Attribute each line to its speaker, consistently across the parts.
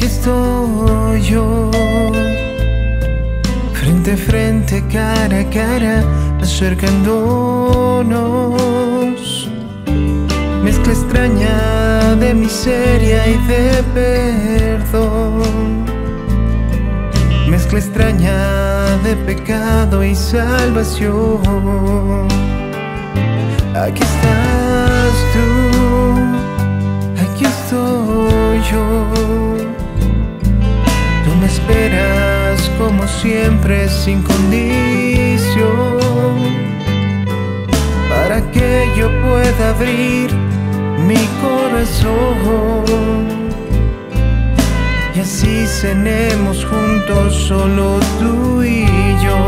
Speaker 1: aquí estoy yo. Frente a frente, cara a cara, acercándonos. Mezcla extraña de miseria y de perdón. Mezcla extraña de pecado y salvación. Aquí estás tú, aquí estoy yo. Siempre sin condición. Para que yo pueda abrir mi corazón. Y así cenemos juntos solo tú y yo.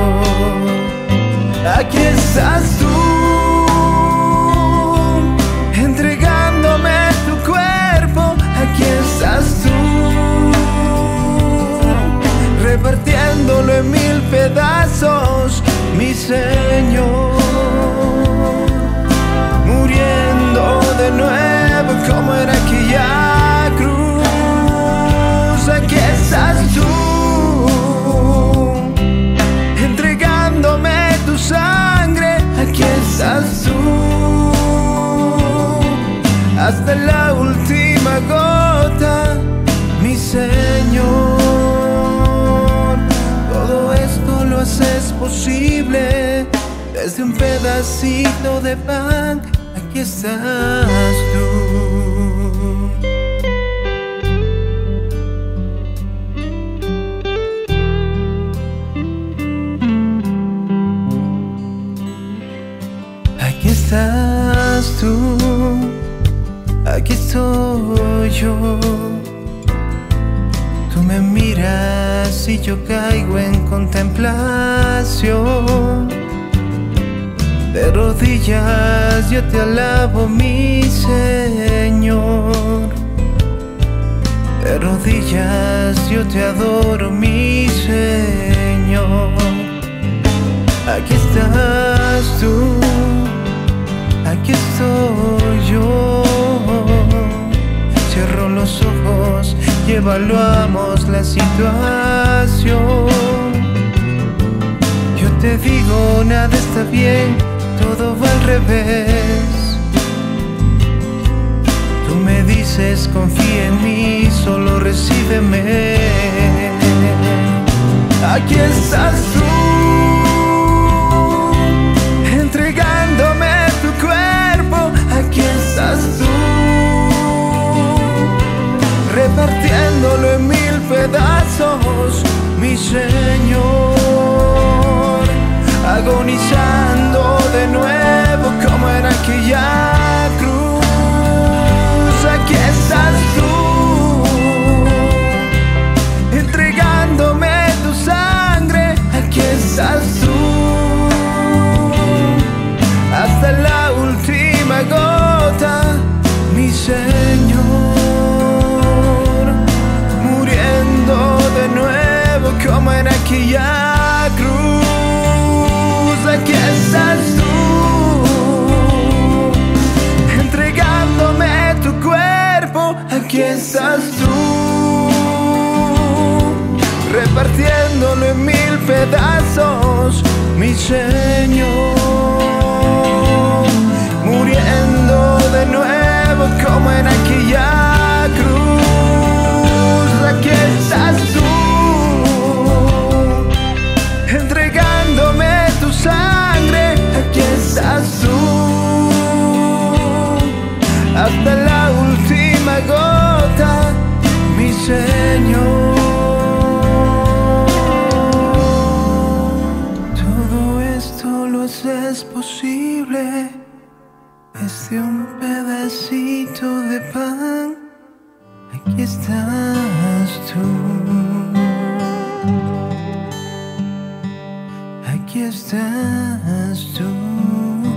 Speaker 1: Aquí estás tú, hasta la última gota, mi Señor. Todo esto lo haces posible desde un pedacito de pan. Aquí estás tú. Aquí estás tú, aquí estoy yo. Tú me miras y yo caigo en contemplación. De rodillas yo te alabo, mi Señor. De rodillas yo te adoro, mi Señor. Aquí estás tú, evaluamos la situación. Yo te digo, nada está bien, todo va al revés. Tú me dices, confía en mí, solo recíbeme. Aquí estás tú, pedazos, mi Señor, agonizando Aquí estás tú, repartiéndolo en mil pedazos, mi Señor, desde un pedacito de pan. Aquí estás tú. Aquí estás tú.